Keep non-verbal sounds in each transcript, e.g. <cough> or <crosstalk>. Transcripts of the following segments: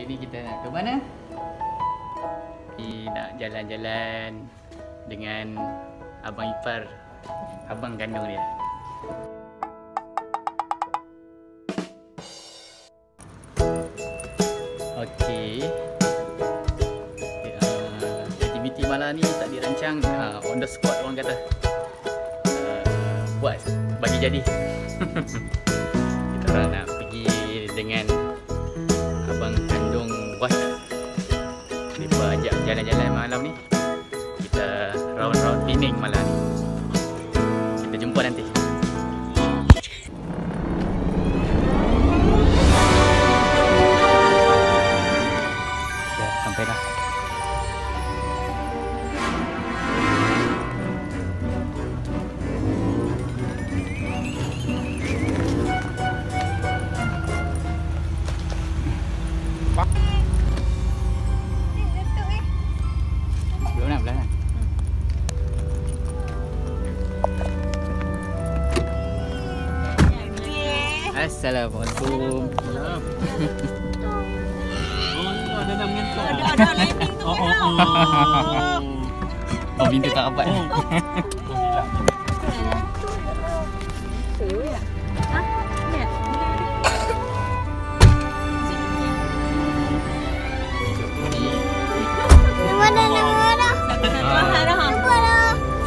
Hari ni kita nak ke mana? Kita nak jalan-jalan dengan Abang Ipar. Abang kandung dia. Okey. Uh, Aktiviti malam ni tak dirancang. Uh, On the spot orang kata. Uh, Buat bagi jadi. <laughs> Kita nak pergi dengan malam ni. Kita round-round Penang malam ni Assalamualaikum Oh, ada nak mengantuk. Ada ada landing tu. Oh, oh, oh. Oh pintu tak rapat Oh. Kau hilang.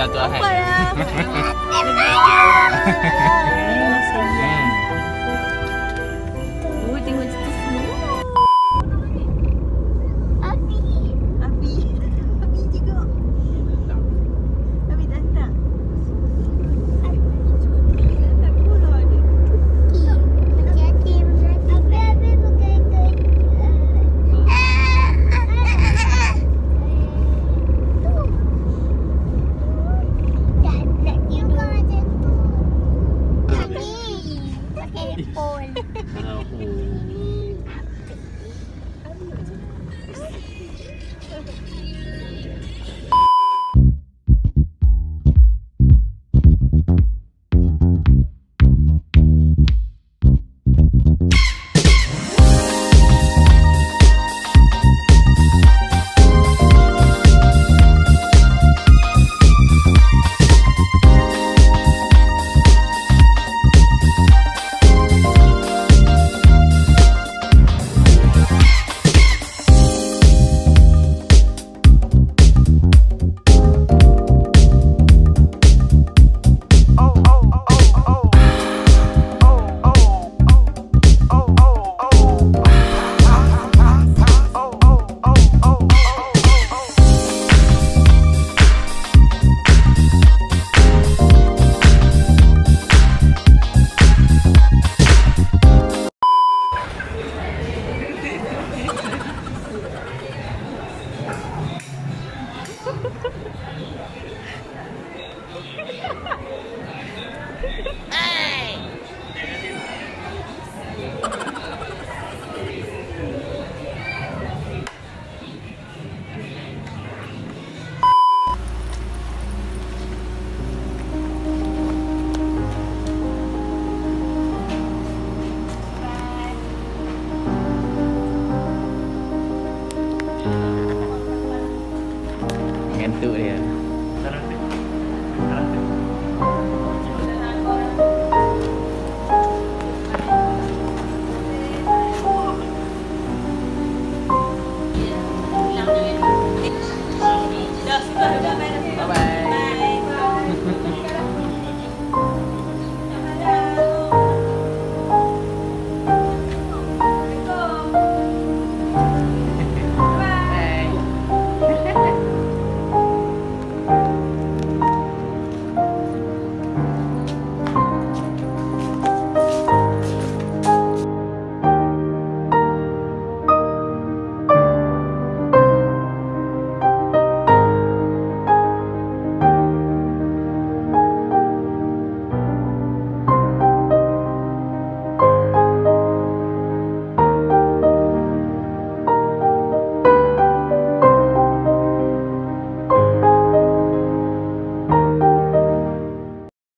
Satu ahad <laughs> Hmm. 哦。em tự thì